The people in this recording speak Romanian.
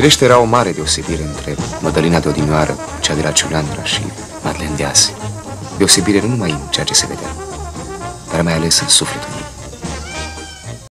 Firește era o mare deosebire între Mădălina de odinioară, cea de la Ciuleandra și Madeleine de Deosebire nu numai în ceea ce se vedea, dar mai ales în sufletul ei.